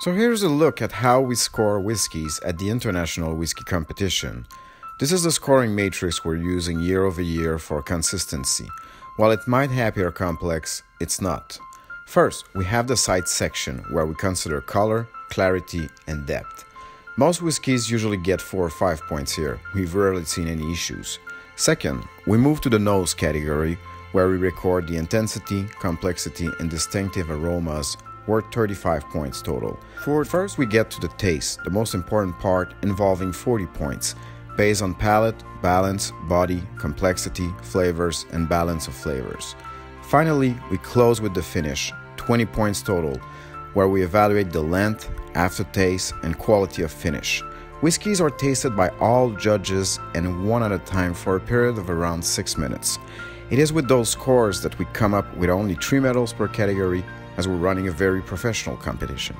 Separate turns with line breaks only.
So here's a look at how we score whiskies at the International Whisky Competition. This is the scoring matrix we're using year over year for consistency. While it might appear complex, it's not. First, we have the sight section where we consider color, clarity, and depth. Most whiskies usually get 4 or 5 points here. We've rarely seen any issues. Second, we move to the nose category where we record the intensity, complexity, and distinctive aromas worth 35 points total. For first, we get to the taste, the most important part involving 40 points, based on palate, balance, body, complexity, flavors, and balance of flavors. Finally, we close with the finish, 20 points total, where we evaluate the length, aftertaste, and quality of finish. Whiskies are tasted by all judges and one at a time for a period of around 6 minutes. It is with those scores that we come up with only 3 medals per category as we're running a very professional competition.